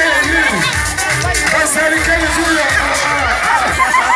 Sarikele Junior. That's Sarikele Junior.